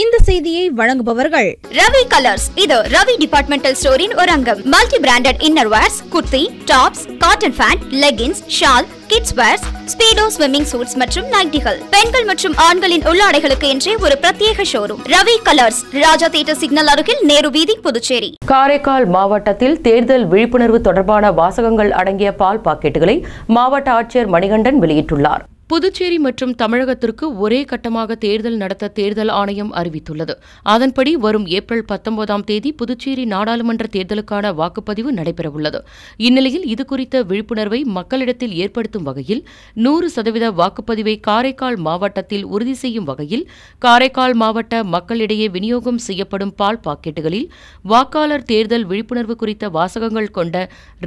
இந்த செய்தியை வழங்குபவர்கள் ரவி கலர்ஸ். இது ரவி டிபார்ட்மெண்டல் ஸ்டோரின் ஒரு அங்கம். Multi branded inner wears kurti tops cotton pant leggings shawl kids wears Speedo swimming suits மற்றும் நைட்டிகள் பெண்கள் மற்றும் ஆண்களின் உள்ளாடைகளுக்கு என்றே ஒரு பிரத்யேக showroom Ravi colours. Raja theatre signal அருகில் நேரு வீதி புதுச்சேரி. காரைக்கால் மாவட்டத்தில் தேர்தல் விழிப்புணர்வு தொடர்பான வாசகங்கள் அடங்கிய பால் பாக்கெட்டுகளை மாவட்ட ஆட்சியர் மணிகண்டன் வெளியிட்டுள்ளார். புதுச்சேரி மற்றும் தமிழகத்திற்கு ஒரே கட்டமாக தேர்தல் நடத்த தேர்தல் ஆணையம் அறிவித்துள்ளது. அதன்படி வரும் ஏப்ரல் பத்தொன்பதாம் தேதி புதுச்சேரி நாடாளுமன்ற தேர்தலுக்கான வாக்குப்பதிவு நடைபெறவுள்ளது. இந்நிலையில் இதுகுறித்த விழிப்புணர்வை மக்களிடத்தில் ஏற்படுத்தும் வகையில் நூறு சதவீத வாக்குப்பதிவை காரைக்கால் மாவட்டத்தில் உறுதி செய்யும் வகையில் காரைக்கால் மாவட்ட மக்களிடையே விநியோகம் செய்யப்படும் பால் பாக்கெட்டுகளில் வாக்காளர் தேர்தல் விழிப்புணர்வு குறித்த வாசகங்கள் கொண்ட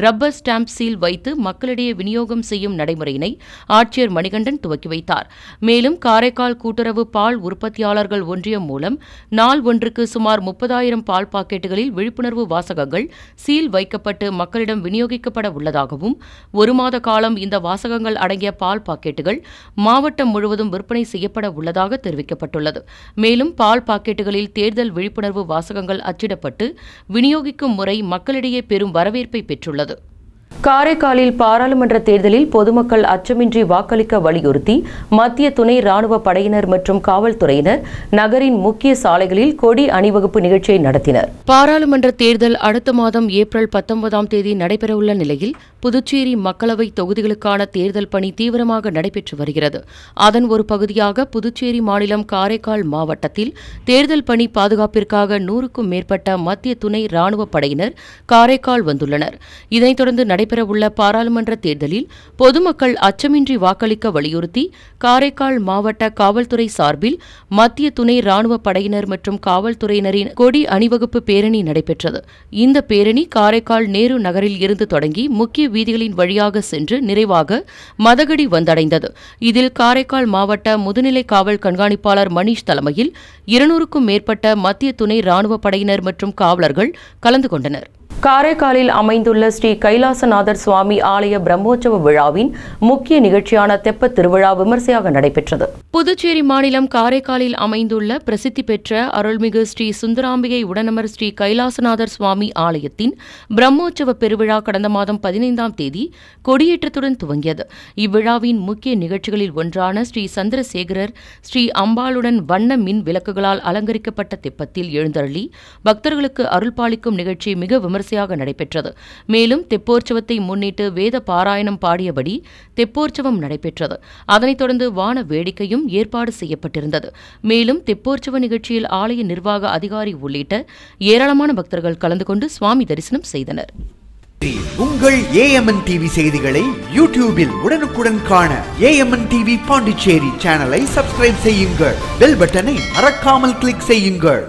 ரப்பர் ஸ்டாம்ப் சீல் வைத்து மக்களிடையே விநியோகம் செய்யும் நடைமுறையினை ஆட்சியர் மணிகண்டன் துவக்கி வைத்தார். மேலும் காரைக்கால் கூட்டுறவு பால் உற்பத்தியாளர்கள் ஒன்றியம் மூலம் நாள் ஒன்றுக்கு சுமார் முப்பதாயிரம் பால் பாக்கெட்டுகளில் விழிப்புணர்வு வாசகங்கள் சீல் வைக்கப்பட்டு மக்களிடம் விநியோகிக்கப்பட உள்ளதாகவும் ஒரு மாத காலம் இந்த வாசகங்கள் அடங்கிய பால் பாக்கெட்டுகள் மாவட்டம் முழுவதும் விற்பனை செய்யப்பட உள்ளதாக தெரிவிக்கப்பட்டுள்ளது. மேலும் பால் பாக்கெட்டுகளில் தேர்தல் விழிப்புணர்வு வாசகங்கள் அச்சிடப்பட்டு விநியோகிக்கும் முறை மக்களிடையே பெரும் வரவேற்பை பெற்றுள்ளது. காரைக்காலில் பாராளுமன்ற தேர்தலில் பொதுமக்கள் அச்சமின்றி வாக்களிக்க வலியுறுத்தி மத்திய துணை ராணுவ படையினர் மற்றும் காவல்துறையினர் நகரின் முக்கிய சாலைகளில் கொடி அணிவகுப்பு நிகழ்ச்சியை நடத்தினர். பாராளுமன்ற தேர்தல் அடுத்த மாதம் ஏப்ரல் பத்தொன்பதாம் தேதி நடைபெறவுள்ள நிலையில் புதுச்சேரி மக்களவை தொகுதிகளுக்கான தேர்தல் பணி தீவிரமாக நடைபெற்று வருகிறது. அதன் ஒரு பகுதியாக புதுச்சேரி மாநிலம் காரைக்கால் மாவட்டத்தில் தேர்தல் பணி பாதுகாப்பிற்காக நூறுக்கும் மேற்பட்ட மத்திய துணை ராணுவ படையினர் காரைக்கால் வந்துள்ளனர். இதனைத் தொடர்ந்து நடைபெறவுள்ள பாராளுமன்ற தேர்தலில் பொதுமக்கள் அச்சமின்றி வாக்களிக்க வலியுறுத்தி காரைக்கால் மாவட்ட காவல்துறை சார்பில் மத்திய துணை ராணுவ படையினர் மற்றும் காவல்துறையினரின் கொடி அணிவகுப்பு பேரணி நடைபெற்றது. இந்த பேரணி காரைக்கால் நேரு நகரில் இருந்து தொடங்கி முக்கிய வீதிகளின் வழியாக சென்று நிறைவாக மதகடி வந்தடைந்தது. இதில் காரைக்கால் மாவட்ட முதுநிலை காவல் கண்காணிப்பாளர் மணீஷ் தலைமையில் இருநூறுக்கும் மேற்பட்ட மத்திய துணை ராணுவ படையினர் மற்றும் காவலர்கள் கலந்து கொண்டனர். காரைக்காலில் அமைந்துள்ள ஸ்ரீ கைலாசநாதர் சுவாமி ஆலய பிரம்மோற்சவ விழாவின் முக்கிய நிகழ்ச்சியான தெப்ப திருவிழா விமர்சையாக நடைபெற்றது. புதுச்சேரி மாநிலம் காரைக்காலில் அமைந்துள்ள பிரசித்தி பெற்ற அருள்மிகு ஸ்ரீ சுந்தராம்பிகை உடனமர் ஸ்ரீ கைலாசநாதர் சுவாமி ஆலயத்தின் பிரம்மோற்சவ பெருவிழா கடந்த மாதம் பதினைந்தாம் தேதி கொடியேற்றத்துடன் துவங்கியது. இவ்விழாவின் முக்கிய நிகழ்ச்சிகளில் ஒன்றான ஸ்ரீ சந்திரசேகரர் ஸ்ரீ அம்பாளுடன் வண்ண மின் விளக்குகளால் அலங்கரிக்கப்பட்ட தெப்பத்தில் எழுந்தருளி பக்தர்களுக்கு அருள்பாலிக்கும் நிகழ்ச்சி மிக விமரிசையாக நடைபெற்றது. மேலும் தெப்போற்சவத்தை முன்னிட்டு வேத பாராயணம் பாடியபடி தெப்போற்சவம் நடைபெற்றது. அதனைத் தொடர்ந்து வான வேடிக்கையும் ஏற்பாடு செய்யப்பட்டிருந்தது. மேலும் தெப்போற்சவ நிகழ்ச்சியில் ஆலய நிர்வாக அதிகாரி உள்ளிட்ட ஏராளமான பக்தர்கள் கலந்து கொண்டு சுவாமி தரிசனம் செய்தனர். உங்கள் ஏஎம்என் டிவி செய்திகளை யூடியூபில் உடனுக்குடன் காண ஏஎம்என் டிவி பாண்டிச்சேரி சேனலை சப்ஸ்கிரைப் செய்யுங்கள். பெல் பட்டனை மறக்காமல் கிளிக் செய்யுங்கள்.